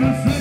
Well,